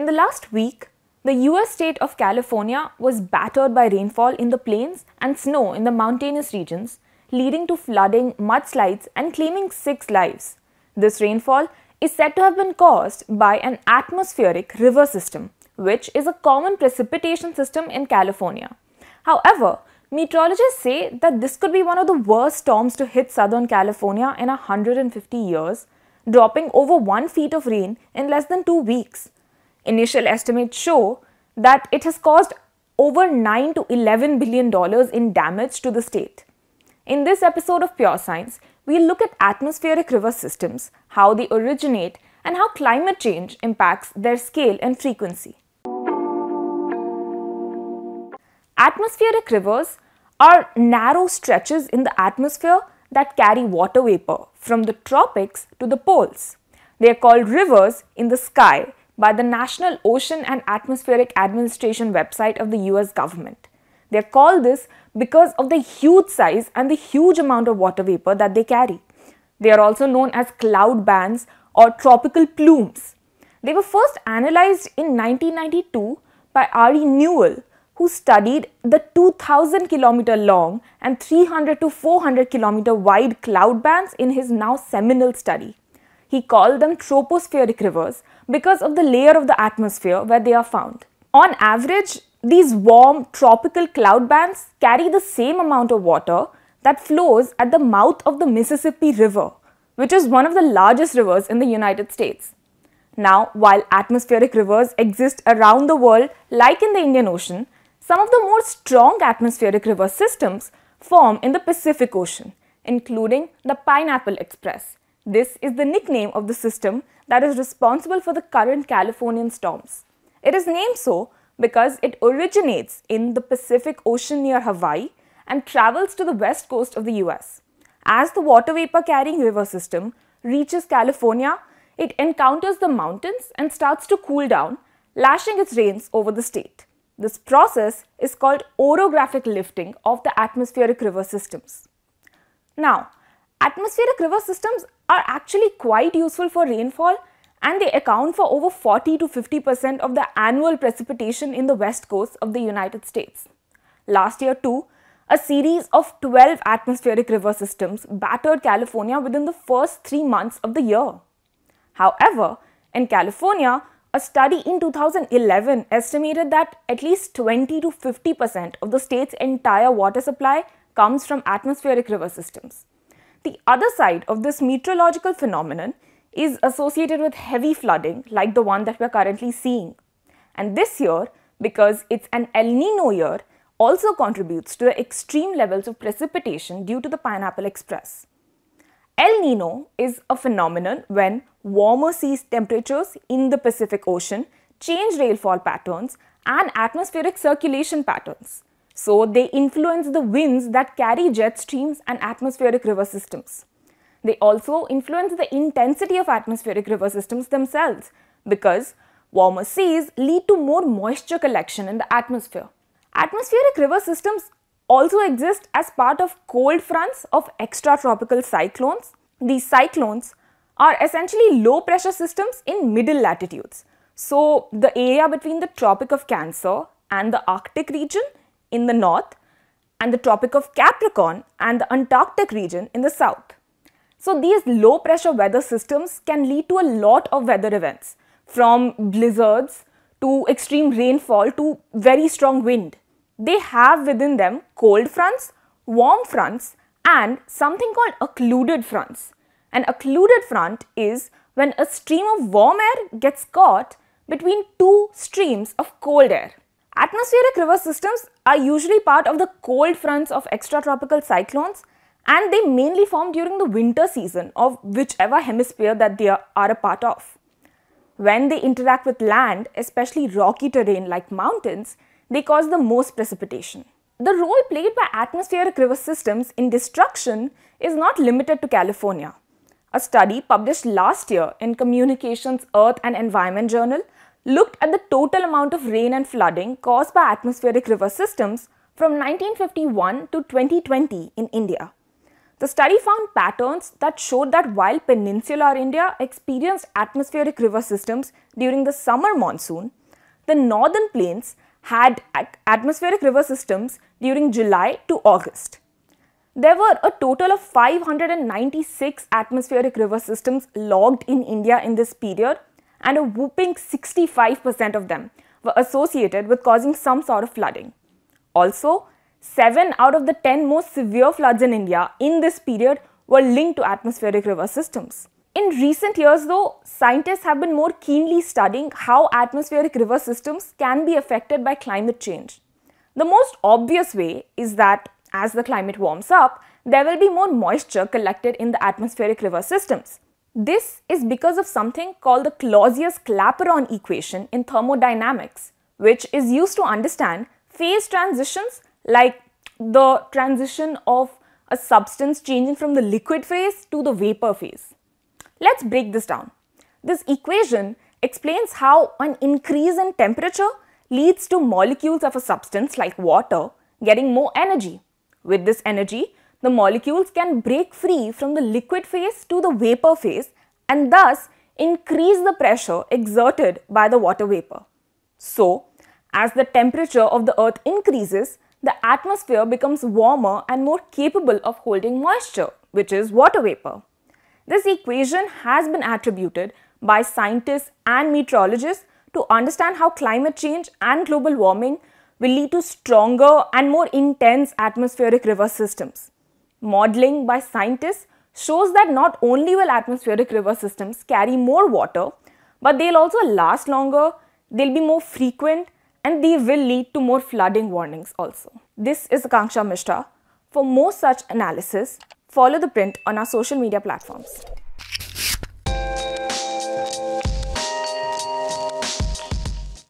In the last week, the US state of California was battered by rainfall in the plains and snow in the mountainous regions, leading to flooding, mudslides, and claiming six lives. This rainfall is said to have been caused by an atmospheric river system, which is a common precipitation system in California. However, meteorologists say that this could be one of the worst storms to hit Southern California in 150 years, dropping over 1 feet of rain in less than 2 weeks. Initial estimates show that it has caused over 9 to 11 billion dollars in damage to the state. In this episode of Pure Science, we'll look at atmospheric river systems, how they originate, and how climate change impacts their scale and frequency. Atmospheric rivers are narrow stretches in the atmosphere that carry water vapor from the tropics to the poles. They are called rivers in the sky by the National Ocean and Atmospheric Administration website of the US government. They are called this because of the huge size and the huge amount of water vapor that they carry. They are also known as cloud bands or tropical plumes. They were first analyzed in 1992 by Ari Newell, who studied the 2000 kilometer long and 300 to 400 kilometer wide cloud bands in his now seminal study. He called them tropospheric rivers because of the layer of the atmosphere where they are found. On average, these warm tropical cloud bands carry the same amount of water that flows at the mouth of the Mississippi River, which is one of the largest rivers in the United States. Now, while atmospheric rivers exist around the world like in the Indian Ocean, some of the more strong atmospheric river systems form in the Pacific Ocean, including the Pineapple Express, this is the nickname of the system that is responsible for the current Californian storms. It is named so because it originates in the Pacific Ocean near Hawaii and travels to the west coast of the US. As the water vapor carrying river system reaches California, it encounters the mountains and starts to cool down, lashing its rains over the state. This process is called orographic lifting of the atmospheric river systems. Now, atmospheric river systems are actually quite useful for rainfall and they account for over 40 to 50% of the annual precipitation in the west coast of the United States. Last year too, a series of 12 atmospheric river systems battered California within the first three months of the year. However, in California, a study in 2011 estimated that at least 20 to 50% of the state's entire water supply comes from atmospheric river systems. The other side of this meteorological phenomenon is associated with heavy flooding like the one that we're currently seeing. And this year, because it's an El Nino year, also contributes to the extreme levels of precipitation due to the Pineapple Express. El Nino is a phenomenon when warmer sea temperatures in the Pacific Ocean change rainfall patterns and atmospheric circulation patterns. So they influence the winds that carry jet streams and atmospheric river systems. They also influence the intensity of atmospheric river systems themselves because warmer seas lead to more moisture collection in the atmosphere. Atmospheric river systems also exist as part of cold fronts of extratropical cyclones. These cyclones are essentially low pressure systems in middle latitudes. So the area between the Tropic of Cancer and the Arctic region in the north and the Tropic of Capricorn and the Antarctic region in the south. So these low pressure weather systems can lead to a lot of weather events from blizzards to extreme rainfall to very strong wind. They have within them cold fronts, warm fronts and something called occluded fronts. An occluded front is when a stream of warm air gets caught between two streams of cold air. Atmospheric river systems are usually part of the cold fronts of extratropical cyclones and they mainly form during the winter season of whichever hemisphere that they are, a part of. When they interact with land, especially rocky terrain like mountains, they cause the most precipitation. The role played by atmospheric river systems in destruction is not limited to California. A study published last year in Communications Earth and Environment Journal looked at the total amount of rain and flooding caused by atmospheric river systems from 1951 to 2020 in India. The study found patterns that showed that while peninsular India experienced atmospheric river systems during the summer monsoon, the northern plains had atmospheric river systems during July to August. There were a total of 596 atmospheric river systems logged in India in this period and a whooping 65% of them were associated with causing some sort of flooding. Also, 7 out of the 10 most severe floods in India in this period were linked to atmospheric river systems. In recent years though, scientists have been more keenly studying how atmospheric river systems can be affected by climate change. The most obvious way is that as the climate warms up, there will be more moisture collected in the atmospheric river systems. This is because of something called the Clausius-Clapeyron equation in thermodynamics, which is used to understand phase transitions like the transition of a substance changing from the liquid phase to the vapor phase. Let's break this down. This equation explains how an increase in temperature leads to molecules of a substance like water getting more energy. With this energy, the molecules can break free from the liquid phase to the vapor phase and thus increase the pressure exerted by the water vapor. So, as the temperature of the earth increases, the atmosphere becomes warmer and more capable of holding moisture, which is water vapor. This equation has been attributed by scientists and meteorologists to understand how climate change and global warming will lead to stronger and more intense atmospheric river systems. Modeling by scientists shows that not only will atmospheric river systems carry more water, but they'll also last longer, they'll be more frequent, and they will lead to more flooding warnings also. This is Akanksha Mishra. For more such analysis, follow the print on our social media platforms.